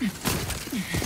Mm-hmm.